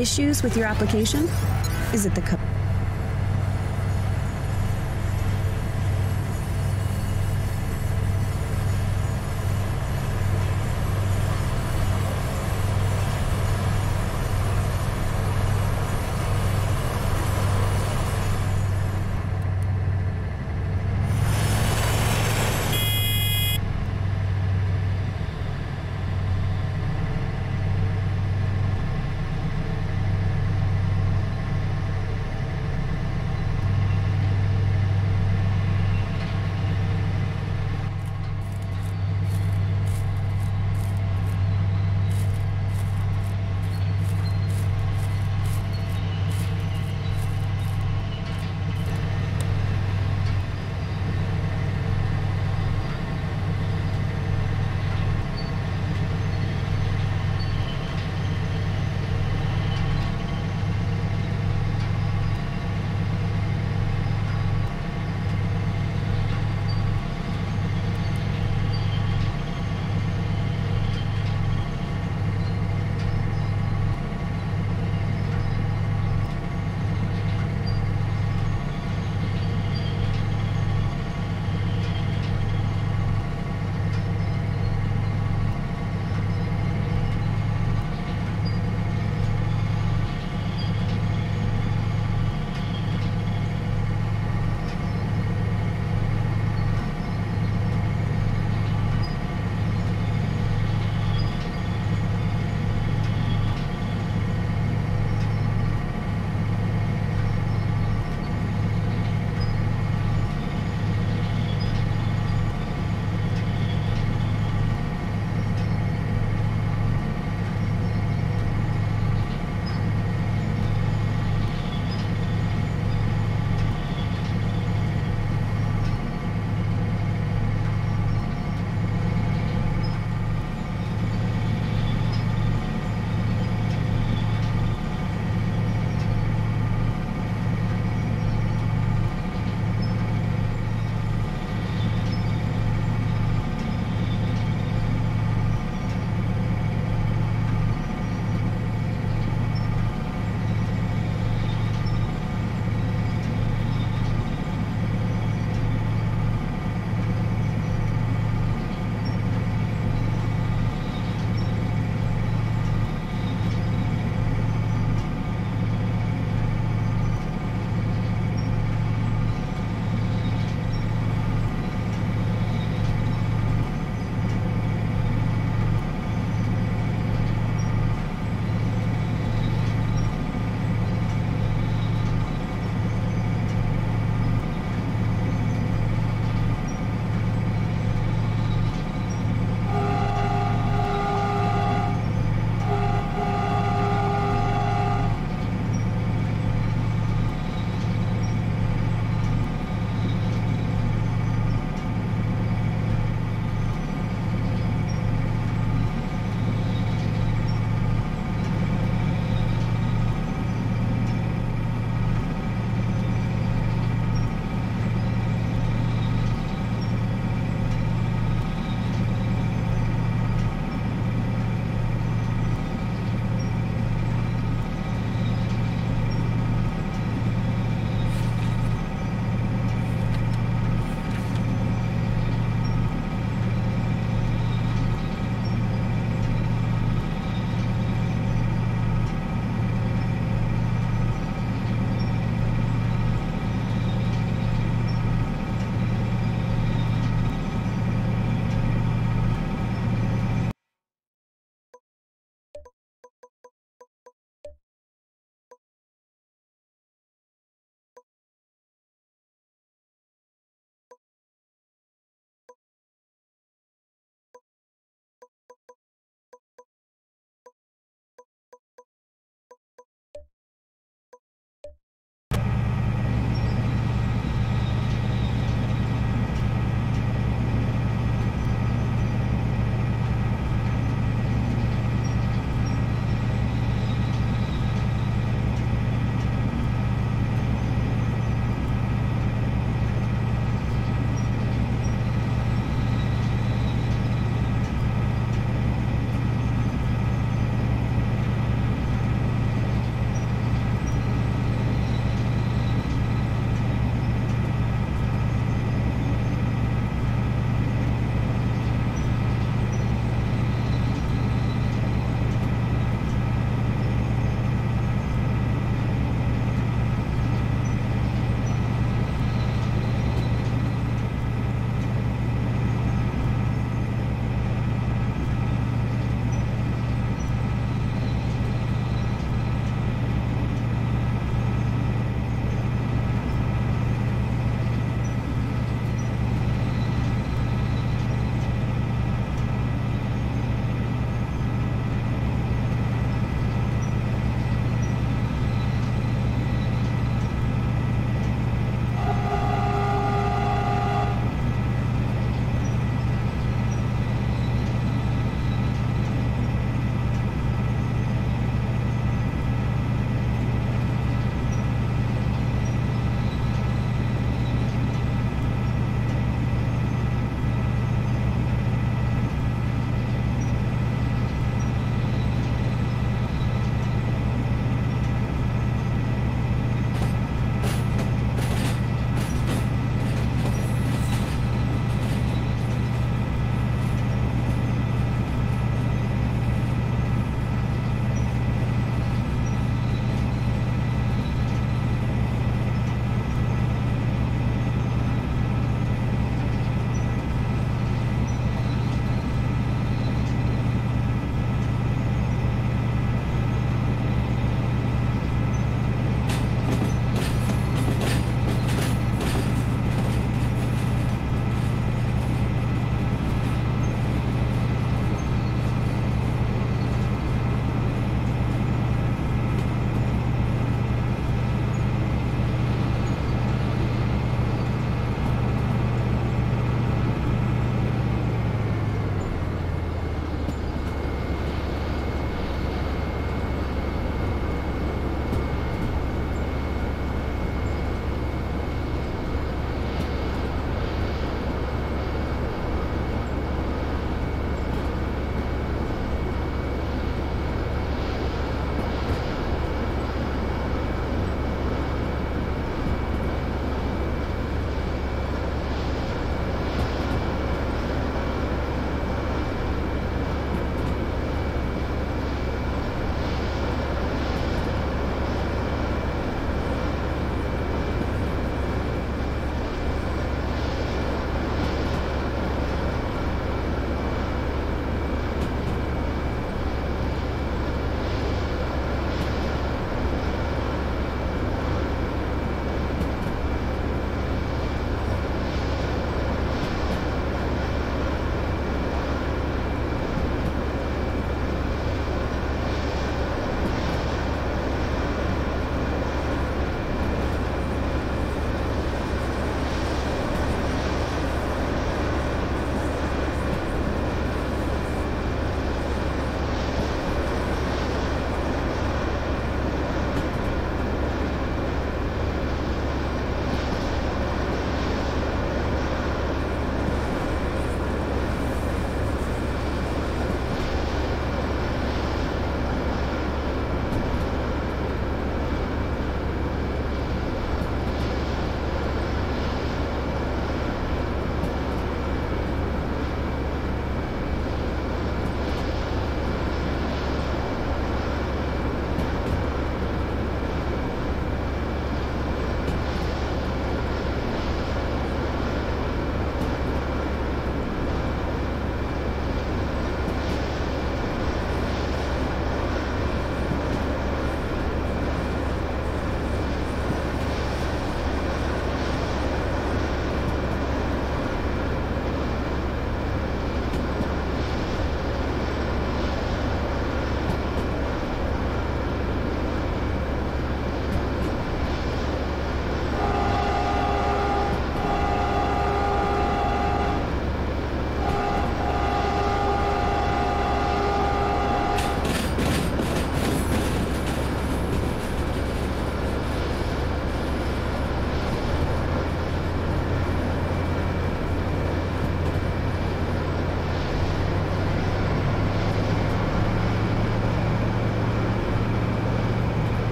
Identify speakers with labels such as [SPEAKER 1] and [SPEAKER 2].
[SPEAKER 1] Issues with your application? Is it the